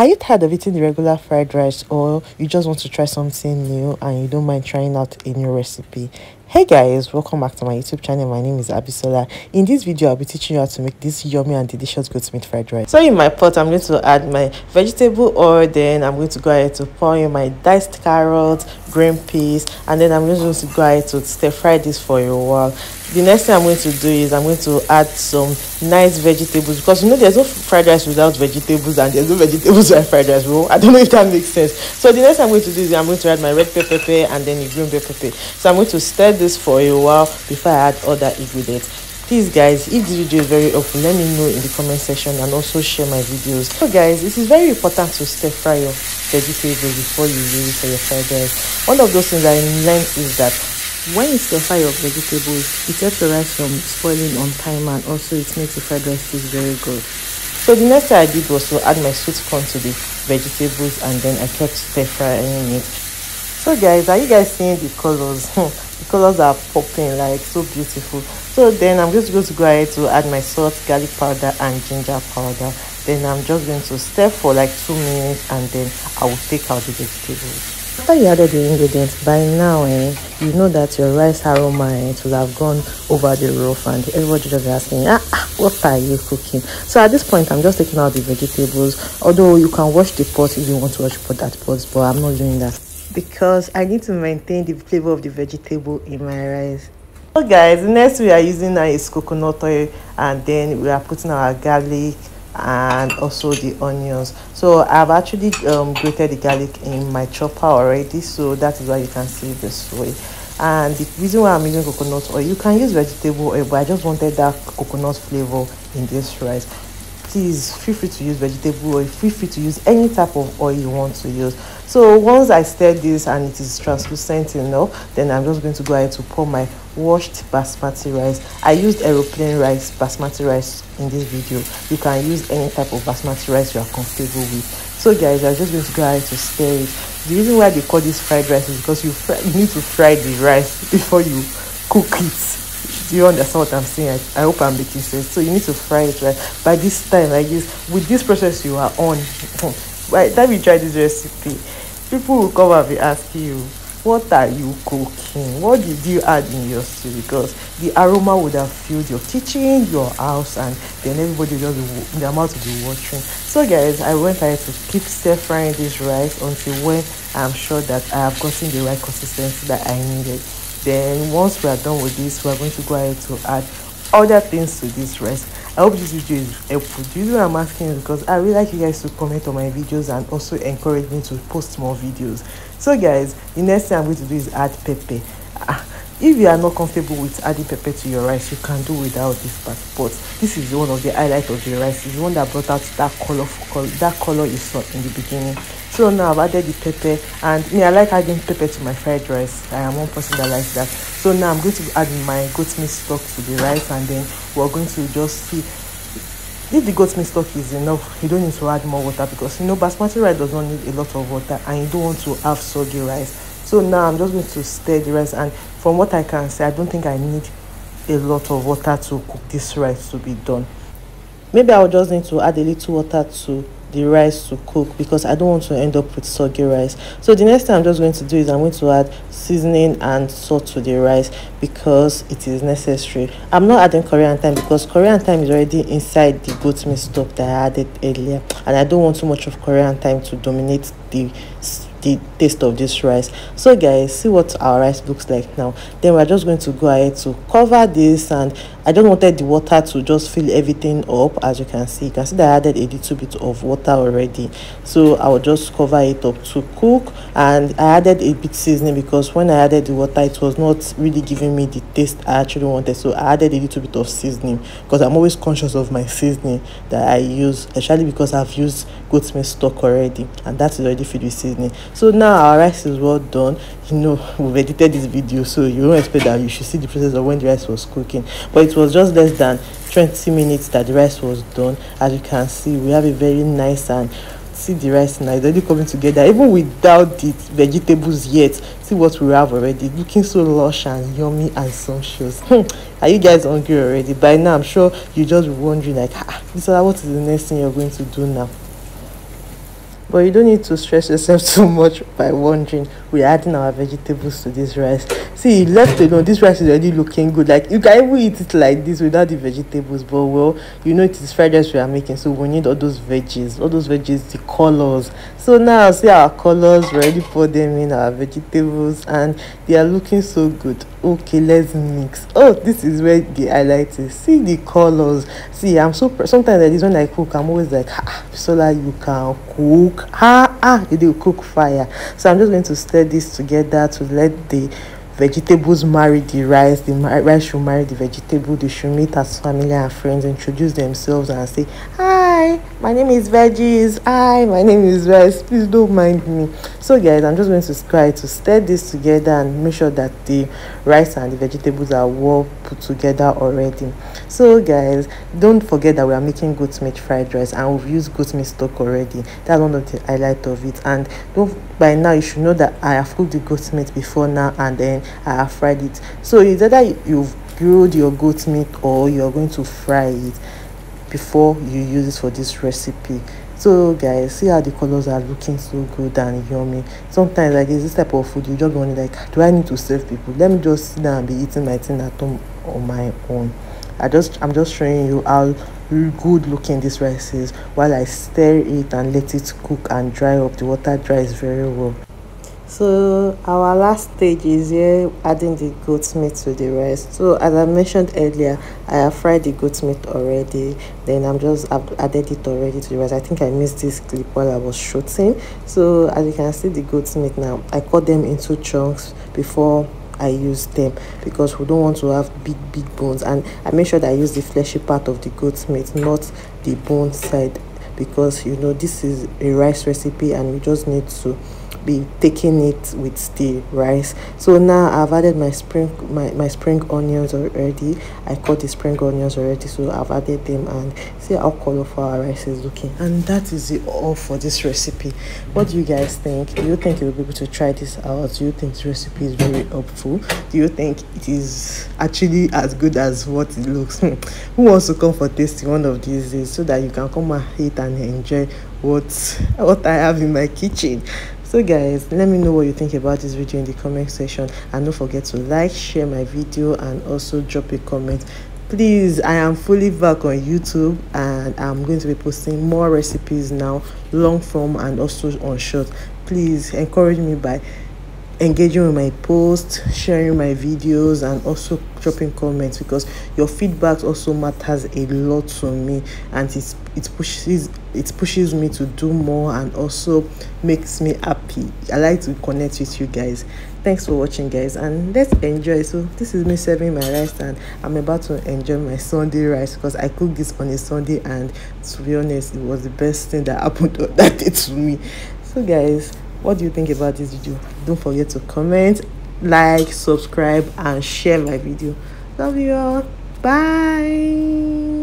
Are you tired of eating the regular fried rice or you just want to try something new and you don't mind trying out a new recipe? Hey guys, welcome back to my YouTube channel. My name is Abisola. In this video, I'll be teaching you how to make this yummy and delicious goat meat fried rice. So in my pot, I'm going to add my vegetable oil, then I'm going to go ahead to pour in my diced carrots, green peas, and then I'm just going to go ahead to stir fry this for a while the next thing i'm going to do is i'm going to add some nice vegetables because you know there's no fried rice without vegetables and there's no vegetables without fried rice. Well i don't know if that makes sense. So the next thing i'm going to do is i'm going to add my red pepper and then the green pepper so i'm going to stir this for a while before i add other ingredients. Please guys if this video is very helpful let me know in the comment section and also share my videos. So guys it is very important to stir fry your vegetables before you use it for your fried rice. One of those things i learned is that when you stir fry your vegetables, it helps the rice from spoiling on time and also it makes the fried rice taste very good. So the next thing I did was to add my sweet corn to the vegetables and then I kept stir frying it. So guys, are you guys seeing the colors? the colors are popping like so beautiful. So then I'm just going to go ahead to add my salt, garlic powder and ginger powder. Then I'm just going to stir for like two minutes and then I will take out the vegetables. After you added the ingredients, by now eh, you know that your rice aroma eh, will have gone over the roof and everybody just asking, ah, ah, what are you cooking? So at this point, I'm just taking out the vegetables. Although you can wash the pot if you want to wash pot that pot, but I'm not doing that because I need to maintain the flavor of the vegetable in my rice. So guys, next we are using now is coconut oil and then we are putting our garlic, and also the onions. So i've actually um, grated the garlic in my chopper already so that is why you can see this way. And the reason why i'm using coconut oil you can use vegetable oil but i just wanted that coconut flavor in this rice please feel free to use vegetable oil feel free to use any type of oil you want to use. So once i stir this and it is translucent enough then i'm just going to go ahead to pour my washed basmati rice. I used aeroplane rice basmati rice in this video. You can use any type of basmati rice you are comfortable with. So guys i'm just going to go ahead to stir it. The reason why they call this fried rice is because you, you need to fry the rice before you cook it do you understand what i'm saying? I, I, hope i'm making sense. So you need to fry it right? By this time like this with this process you are on by the time you try this recipe. People will come and be asking you what are you cooking? What did you add in your stew? Because the aroma would have filled your kitchen your house and then everybody just be, their mouth will be watering. So guys i went ahead to keep stir frying this rice until when i'm sure that i have gotten the right consistency that i needed then once we are done with this we are going to go ahead to add other things to this rice. I hope this video is helpful. The reason i'm asking is because i really like you guys to comment on my videos and also encourage me to post more videos. So guys the next thing i'm going to do is add pepper. Ah, if you are not comfortable with adding pepper to your rice you can do without this part. But this is one of the highlights of the rice. It's the one that brought out that color that color you saw in the beginning so now i've added the pepper and me i like adding pepper to my fried rice. I am one person that likes that. So now i'm going to add my goat meat stock to the rice and then we're going to just see. If the goat meat stock is enough you don't need to add more water because you know basmati rice does not need a lot of water and you don't want to have soggy rice. So now i'm just going to stir the rice and from what i can say i don't think i need a lot of water to cook this rice to be done. Maybe i'll just need to add a little water to the rice to cook because I don't want to end up with soggy rice. So the next thing I'm just going to do is I'm going to add seasoning and salt to the rice because it is necessary. I'm not adding curry and thyme because curry and thyme is already inside the goat meat stock that I added earlier and I don't want too much of curry and thyme to dominate the the taste of this rice so guys see what our rice looks like now then we're just going to go ahead to cover this and i don't wanted the water to just fill everything up. As you can see you can see that i added a little bit of water already. So i will just cover it up to cook. And i added a bit seasoning because when i added the water it was not really giving me the taste i actually wanted. So i added a little bit of seasoning because i'm always conscious of my seasoning that i use especially because i've used goat meat stock already. And that is already filled with seasoning. So now our rice is well done. You know we've edited this video so you don't expect that you should see the process of when the rice was cooking. But it was just less than 20 minutes that the rice was done. As you can see we have a very nice and see the rice now it's already coming together. Even without the vegetables yet see what we have already. Looking so lush and yummy and sumptuous. Hmm. are you guys hungry already? By now i'm sure you just wondering like ah, so what is the next thing you're going to do now? But you don't need to stress yourself too much by wondering. We're adding our vegetables to this rice see left alone this rice is already looking good. Like you can even eat it like this without the vegetables but well you know it is fried rice we are making so we need all those veggies all those veggies the colors. So now see our colors we already put them in our vegetables and they are looking so good. Okay let's mix. Oh this is where the highlight is. See the colors. See i'm so sometimes like this when i cook i'm always like ah solar you can cook. Ah ah do cook fire. So i'm just going to stir this together to let the vegetables marry the rice the rice should marry the vegetable they should meet as family and friends introduce themselves and say hi my name is veggies. Hi my name is rice please don't mind me. So guys i'm just going to try to stir this together and make sure that the rice and the vegetables are well put together already. So guys don't forget that we are making goat meat fried rice and we've used goat meat stock already. That's one of the highlight of it. And don't by now you should know that i have cooked the goat meat before now and then i have fried it. So either you've grilled your goat meat or you're going to fry it before you use it for this recipe. So guys see how the colors are looking so good and yummy. Sometimes like this type of food you just want like do i need to serve people? Let me just sit down and be eating my thing at home on my own. I just i'm just showing you how good looking this rice is while i stir it and let it cook and dry up. The water dries very well so our last stage is here adding the goat meat to the rice. So as i mentioned earlier i have fried the goat meat already. Then i'm just I've added it already to the rice. I think i missed this clip while i was shooting. So as you can see the goat meat now i cut them into chunks before I use them because we don't want to have big big bones. And I make sure that I use the fleshy part of the goat meat not the bone side because you know this is a rice recipe and we just need to be taking it with the rice. So now i've added my spring my, my spring onions already. I cut the spring onions already so i've added them and see how colorful our rice is looking. And that is it all for this recipe. What do you guys think? Do you think you'll be able to try this out? Do you think this recipe is very helpful? Do you think it is actually as good as what it looks? Hmm. Who wants to come for tasting one of these days so that you can come and eat and enjoy what what i have in my kitchen so guys let me know what you think about this video in the comment section. And don't forget to like share my video and also drop a comment. Please i am fully back on youtube and i'm going to be posting more recipes now long form and also on short. Please encourage me by engaging with my posts sharing my videos and also dropping comments because your feedback also matters a lot to me and it's it pushes it pushes me to do more and also makes me happy. I like to connect with you guys. Thanks for watching guys and let's enjoy. So this is me serving my rice and i'm about to enjoy my sunday rice because i cooked this on a sunday and to be honest it was the best thing that happened that day to me. So guys what do you think about this video? Don't forget to comment like subscribe and share my video. Love you all. Bye